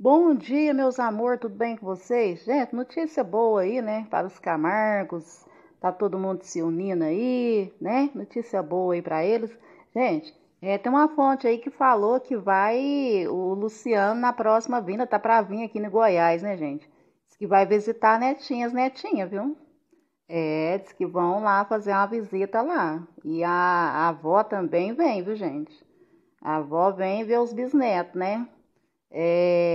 Bom dia, meus amores, tudo bem com vocês? Gente, notícia boa aí, né? Para os Camargos, tá todo mundo se unindo aí, né? Notícia boa aí para eles. Gente, é, tem uma fonte aí que falou que vai o Luciano na próxima vinda, tá para vir aqui no Goiás, né, gente? Diz que vai visitar netinhas, netinha, viu? É, diz que vão lá fazer uma visita lá. E a, a avó também vem, viu, gente? A avó vem ver os bisnetos, né? É,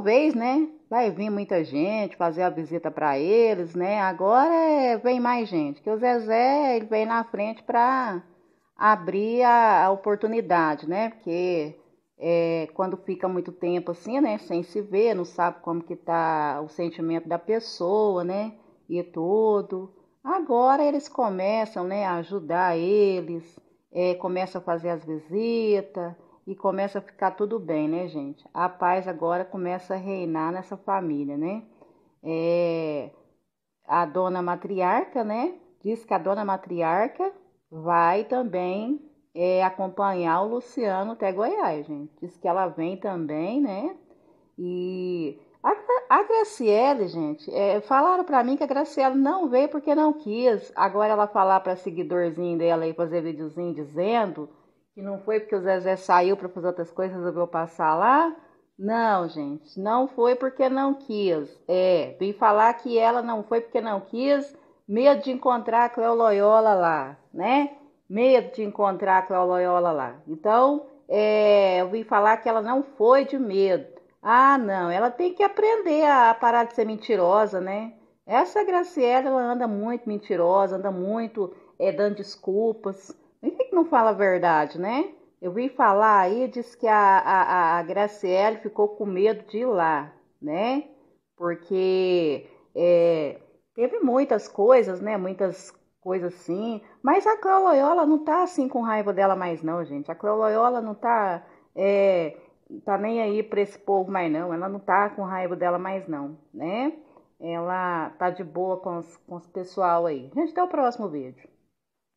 talvez, né? Vai vir muita gente fazer a visita para eles, né? Agora é, vem mais gente, que o Zezé ele vem na frente para abrir a, a, oportunidade, né? Porque é, quando fica muito tempo assim, né? Sem se ver, não sabe como que tá o sentimento da pessoa, né? E tudo. Agora eles começam, né? A ajudar eles, é, começam a fazer as visitas e começa a ficar tudo bem, né, gente? A paz agora começa a reinar nessa família, né? É, a dona matriarca, né? Diz que a dona matriarca vai também é, acompanhar o Luciano até Goiás, gente. Diz que ela vem também, né? E a, a Graciele, gente, é, falaram para mim que a Graciele não veio porque não quis. Agora ela falar para seguidorzinho dela aí fazer videozinho dizendo que não foi porque o Zezé saiu para fazer outras coisas, resolveu passar lá. Não, gente, não foi porque não quis. É, vim falar que ela não foi porque não quis, medo de encontrar a Cleo Loyola lá, né? Medo de encontrar a Cleo Loyola lá. Então, é, eu vim falar que ela não foi de medo. Ah, não, ela tem que aprender a parar de ser mentirosa, né? Essa Graciela, ela anda muito mentirosa, anda muito é, dando desculpas. Por que, não fala a verdade, né? Eu vi falar aí, diz que a, a, a Graciele ficou com medo de ir lá, né? Porque é, teve muitas coisas, né? Muitas coisas assim. Mas a Cléo Loyola não tá assim com raiva dela mais, não, gente. A Cléo Loyola não tá, é, tá nem aí pra esse povo mais, não. Ela não tá com raiva dela mais, não, né? Ela tá de boa com os, com os pessoal aí. Gente, até o próximo vídeo.